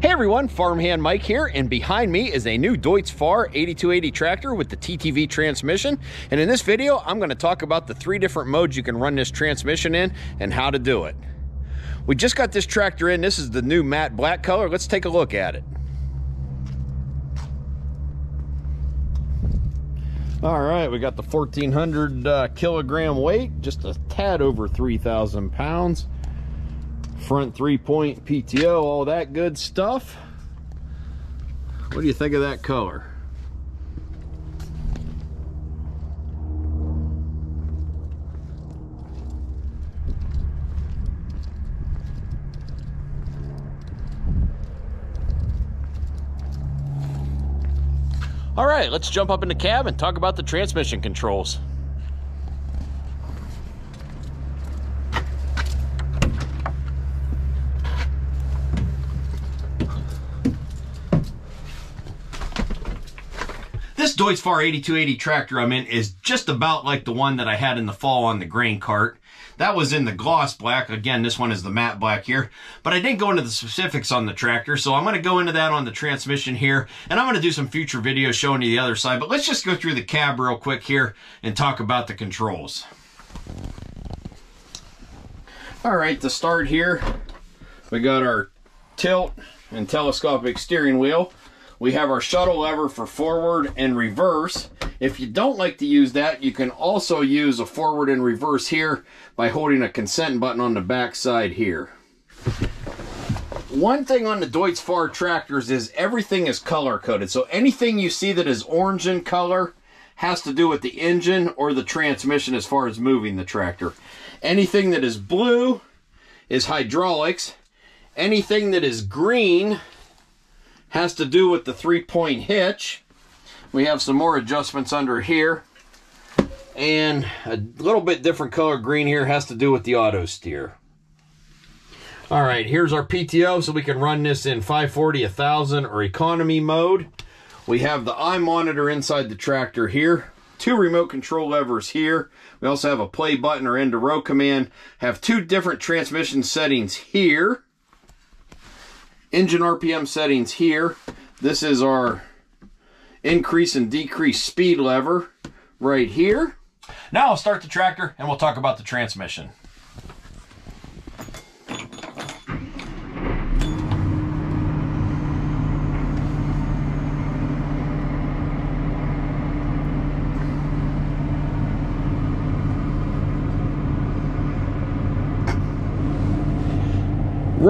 Hey everyone, Farmhand Mike here, and behind me is a new Deutz Fahr 8280 tractor with the TTV transmission. And in this video, I'm gonna talk about the three different modes you can run this transmission in and how to do it. We just got this tractor in. This is the new matte black color. Let's take a look at it. All right, we got the 1400 uh, kilogram weight, just a tad over 3,000 pounds front three point PTO, all that good stuff. What do you think of that color? All right, let's jump up in the cab and talk about the transmission controls. Deutz Fahr 8280 tractor I'm in is just about like the one that I had in the fall on the grain cart. That was in the gloss black. Again, this one is the matte black here. But I didn't go into the specifics on the tractor, so I'm going to go into that on the transmission here. And I'm going to do some future videos showing you the other side. But let's just go through the cab real quick here and talk about the controls. All right, to start here, we got our tilt and telescopic steering wheel. We have our shuttle lever for forward and reverse. If you don't like to use that, you can also use a forward and reverse here by holding a consent button on the back side here. One thing on the Deutz Fahr tractors is everything is color coded. So anything you see that is orange in color has to do with the engine or the transmission as far as moving the tractor. Anything that is blue is hydraulics. Anything that is green has to do with the three-point hitch. We have some more adjustments under here. And a little bit different color green here has to do with the auto steer. All right, here's our PTO, so we can run this in 540, 1000, or economy mode. We have the iMonitor inside the tractor here. Two remote control levers here. We also have a play button or end to row command. Have two different transmission settings here engine RPM settings here. This is our increase and decrease speed lever right here. Now I'll start the tractor and we'll talk about the transmission.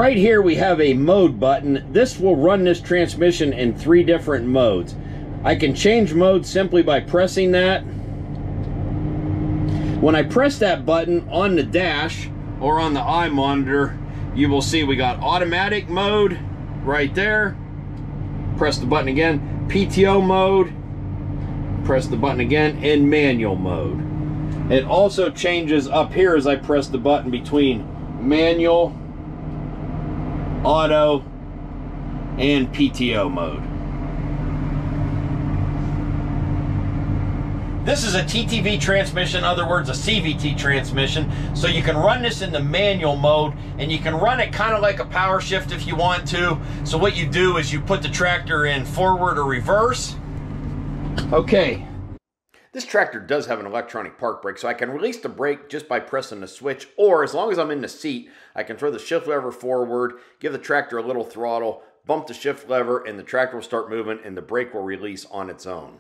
Right here we have a mode button. This will run this transmission in three different modes. I can change mode simply by pressing that. When I press that button on the dash or on the iMonitor, you will see we got automatic mode right there. Press the button again. PTO mode. Press the button again. And manual mode. It also changes up here as I press the button between manual auto, and PTO mode. This is a TTV transmission, in other words, a CVT transmission. So you can run this in the manual mode and you can run it kind of like a power shift if you want to. So what you do is you put the tractor in forward or reverse. Okay, this tractor does have an electronic park brake, so I can release the brake just by pressing the switch, or as long as I'm in the seat, I can throw the shift lever forward, give the tractor a little throttle, bump the shift lever, and the tractor will start moving, and the brake will release on its own.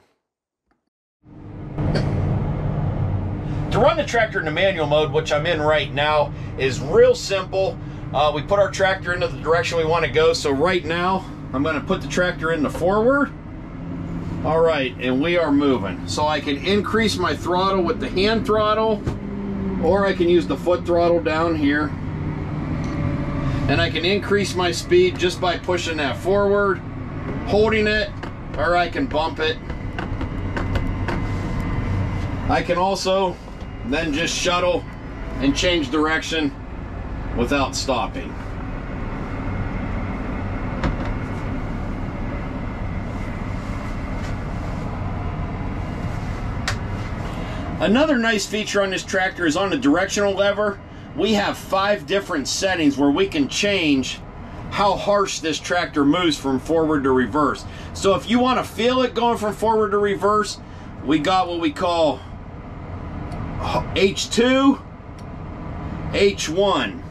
To run the tractor in the manual mode, which I'm in right now, is real simple. Uh, we put our tractor into the direction we want to go, so right now, I'm going to put the tractor into forward, all right, and we are moving. So I can increase my throttle with the hand throttle, or I can use the foot throttle down here. And I can increase my speed just by pushing that forward, holding it, or I can bump it. I can also then just shuttle and change direction without stopping. Another nice feature on this tractor is on the directional lever, we have five different settings where we can change how harsh this tractor moves from forward to reverse. So if you want to feel it going from forward to reverse, we got what we call H2, H1,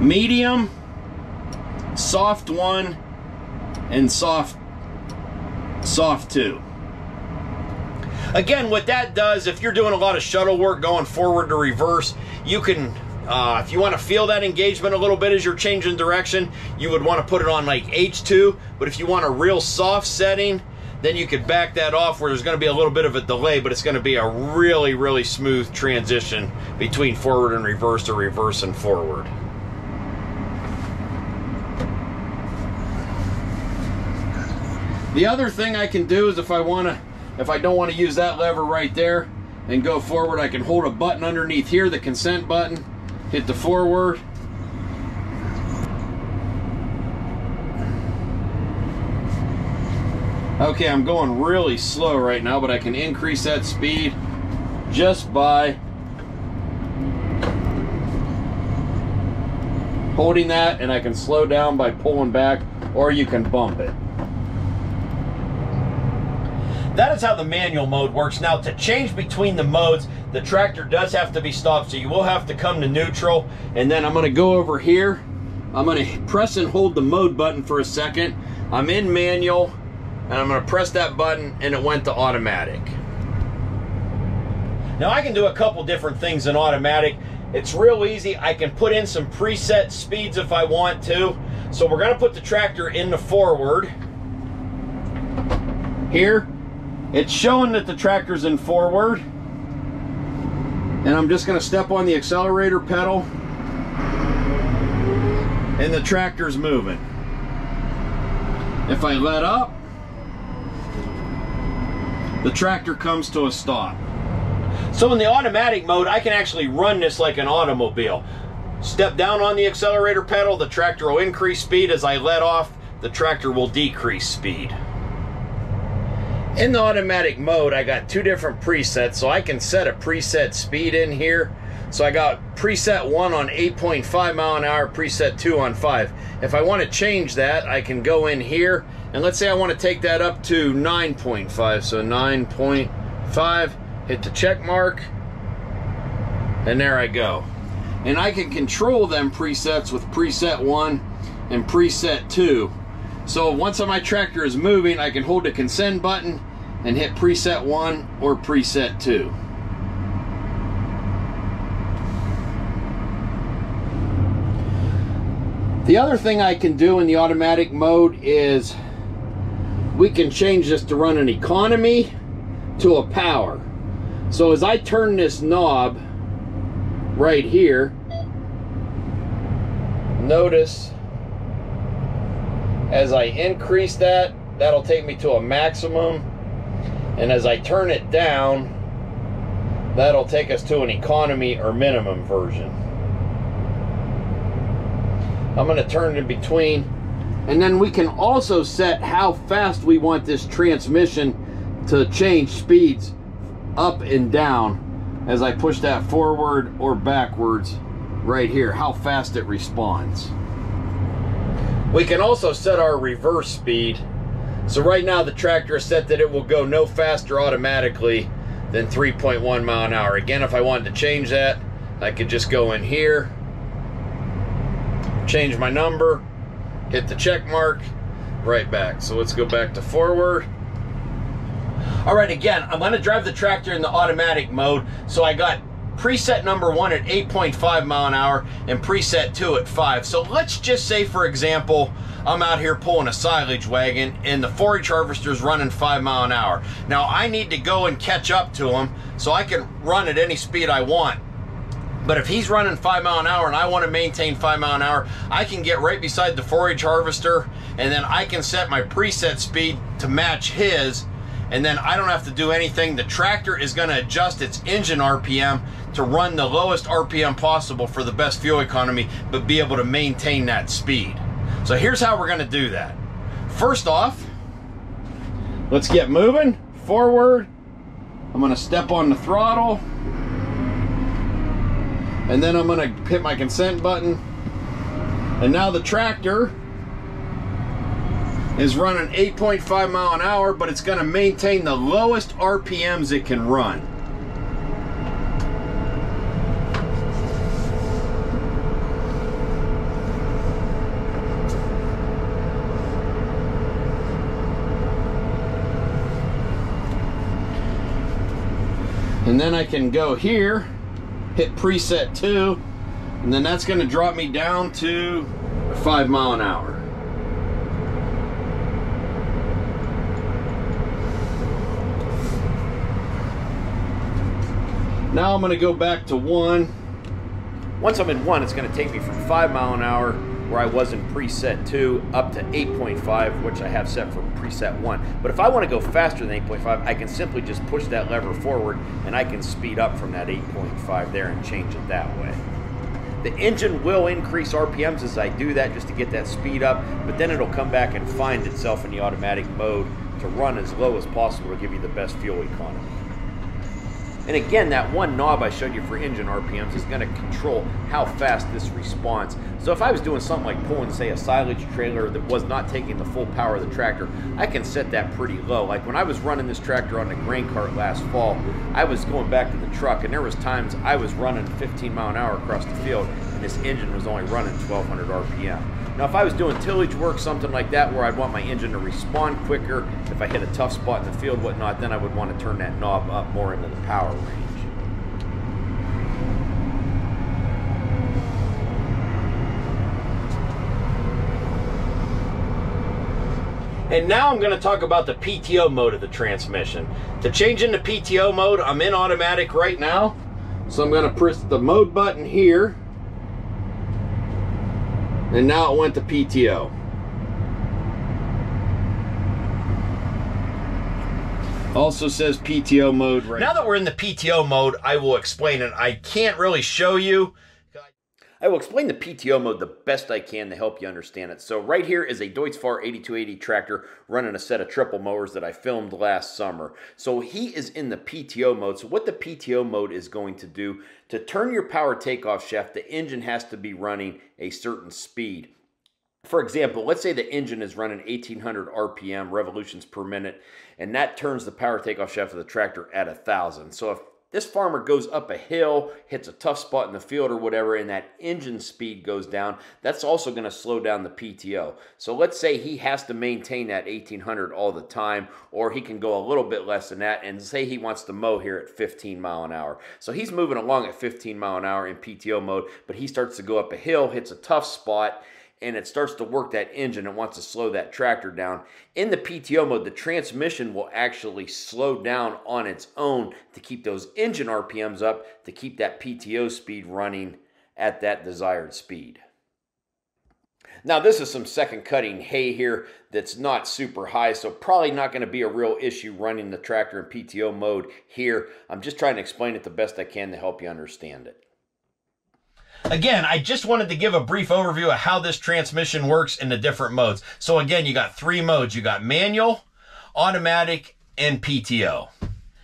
medium, soft one, and soft, soft two. Again, what that does, if you're doing a lot of shuttle work going forward to reverse, you can, uh, if you want to feel that engagement a little bit as you're changing direction, you would want to put it on like H2. But if you want a real soft setting, then you could back that off where there's going to be a little bit of a delay, but it's going to be a really, really smooth transition between forward and reverse or reverse and forward. The other thing I can do is if I want to if I don't want to use that lever right there and go forward, I can hold a button underneath here, the consent button, hit the forward. Okay, I'm going really slow right now, but I can increase that speed just by holding that and I can slow down by pulling back or you can bump it. That is how the manual mode works. Now, to change between the modes, the tractor does have to be stopped, so you will have to come to neutral. And then I'm going to go over here. I'm going to press and hold the mode button for a second. I'm in manual, and I'm going to press that button, and it went to automatic. Now, I can do a couple different things in automatic. It's real easy. I can put in some preset speeds if I want to. So we're going to put the tractor in the forward. Here, it's showing that the tractor's in forward. And I'm just going to step on the accelerator pedal. And the tractor's moving. If I let up, the tractor comes to a stop. So in the automatic mode, I can actually run this like an automobile. Step down on the accelerator pedal, the tractor will increase speed. As I let off, the tractor will decrease speed. In the automatic mode, I got two different presets, so I can set a preset speed in here. So I got preset 1 on 8.5 mile an hour, preset 2 on 5. If I want to change that, I can go in here, and let's say I want to take that up to 9.5. So 9.5, hit the check mark, and there I go. And I can control them presets with preset 1 and preset 2 so once my tractor is moving, I can hold the consent button and hit preset one or preset two. The other thing I can do in the automatic mode is we can change this to run an economy to a power. So as I turn this knob right here, notice as I increase that, that'll take me to a maximum. And as I turn it down, that'll take us to an economy or minimum version. I'm going to turn it in between. And then we can also set how fast we want this transmission to change speeds up and down as I push that forward or backwards right here, how fast it responds. We can also set our reverse speed. So right now the tractor is set that it will go no faster automatically than 3.1 mile an hour. Again, if I wanted to change that, I could just go in here, change my number, hit the check mark, right back. So let's go back to forward. All right, again, I'm gonna drive the tractor in the automatic mode. So I got preset number one at 8.5 mile an hour and preset two at five. So let's just say, for example, I'm out here pulling a silage wagon and the forage harvester is running five mile an hour. Now I need to go and catch up to him so I can run at any speed I want. But if he's running five mile an hour and I want to maintain five mile an hour, I can get right beside the forage harvester and then I can set my preset speed to match his and then I don't have to do anything. The tractor is going to adjust its engine RPM to run the lowest RPM possible for the best fuel economy, but be able to maintain that speed. So here's how we're going to do that. First off, let's get moving forward. I'm going to step on the throttle. And then I'm going to hit my consent button. And now the tractor is running 8.5 mile an hour, but it's going to maintain the lowest RPMs it can run. And then I can go here, hit preset two, and then that's gonna drop me down to five mile an hour. Now I'm gonna go back to one. Once I'm in one, it's gonna take me from five mile an hour where I was in preset 2 up to 8.5, which I have set for preset 1. But if I want to go faster than 8.5, I can simply just push that lever forward and I can speed up from that 8.5 there and change it that way. The engine will increase RPMs as I do that just to get that speed up, but then it'll come back and find itself in the automatic mode to run as low as possible to give you the best fuel economy. And again, that one knob I showed you for engine RPMs is going to control how fast this responds. So if I was doing something like pulling, say, a silage trailer that was not taking the full power of the tractor, I can set that pretty low. Like when I was running this tractor on the grain cart last fall, I was going back to the truck, and there was times I was running 15 mile an hour across the field, this engine was only running 1200 RPM. Now, if I was doing tillage work, something like that, where I'd want my engine to respond quicker, if I hit a tough spot in the field, whatnot, then I would want to turn that knob up more into the power range. And now I'm going to talk about the PTO mode of the transmission. To change into PTO mode, I'm in automatic right now. So I'm going to press the mode button here and now it went to PTO. Also says PTO mode right Now that we're in the PTO mode, I will explain it. I can't really show you I will explain the PTO mode the best I can to help you understand it. So right here is a Deutz-Fahr 8280 tractor running a set of triple mowers that I filmed last summer. So he is in the PTO mode. So what the PTO mode is going to do, to turn your power takeoff shaft, the engine has to be running a certain speed. For example, let's say the engine is running 1800 RPM, revolutions per minute, and that turns the power takeoff shaft of the tractor at 1000. So if this farmer goes up a hill, hits a tough spot in the field or whatever, and that engine speed goes down. That's also going to slow down the PTO. So let's say he has to maintain that 1800 all the time, or he can go a little bit less than that, and say he wants to mow here at 15 mile an hour. So he's moving along at 15 mile an hour in PTO mode, but he starts to go up a hill, hits a tough spot, and it starts to work that engine and wants to slow that tractor down. In the PTO mode, the transmission will actually slow down on its own to keep those engine RPMs up to keep that PTO speed running at that desired speed. Now this is some second cutting hay here that's not super high, so probably not going to be a real issue running the tractor in PTO mode here. I'm just trying to explain it the best I can to help you understand it. Again, I just wanted to give a brief overview of how this transmission works in the different modes. So again, you got three modes. You got manual, automatic, and PTO.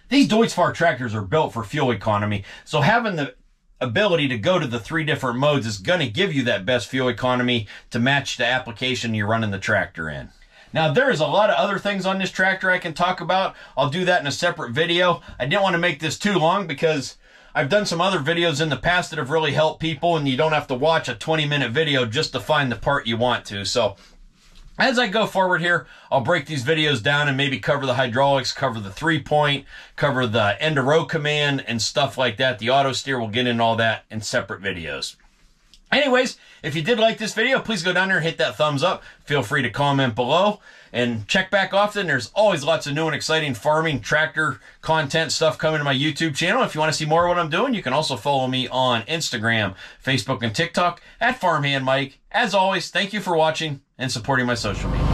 These Deutz-Fahr tractors are built for fuel economy, so having the ability to go to the three different modes is going to give you that best fuel economy to match the application you're running the tractor in. Now, there is a lot of other things on this tractor I can talk about. I'll do that in a separate video. I didn't want to make this too long because I've done some other videos in the past that have really helped people and you don't have to watch a 20 minute video just to find the part you want to. So as I go forward here, I'll break these videos down and maybe cover the hydraulics, cover the three point, cover the end of row command and stuff like that. The auto steer will get in all that in separate videos. Anyways, if you did like this video, please go down there and hit that thumbs up. Feel free to comment below and check back often. There's always lots of new and exciting farming tractor content stuff coming to my YouTube channel. If you want to see more of what I'm doing, you can also follow me on Instagram, Facebook, and TikTok at Farmhand Mike. As always, thank you for watching and supporting my social media.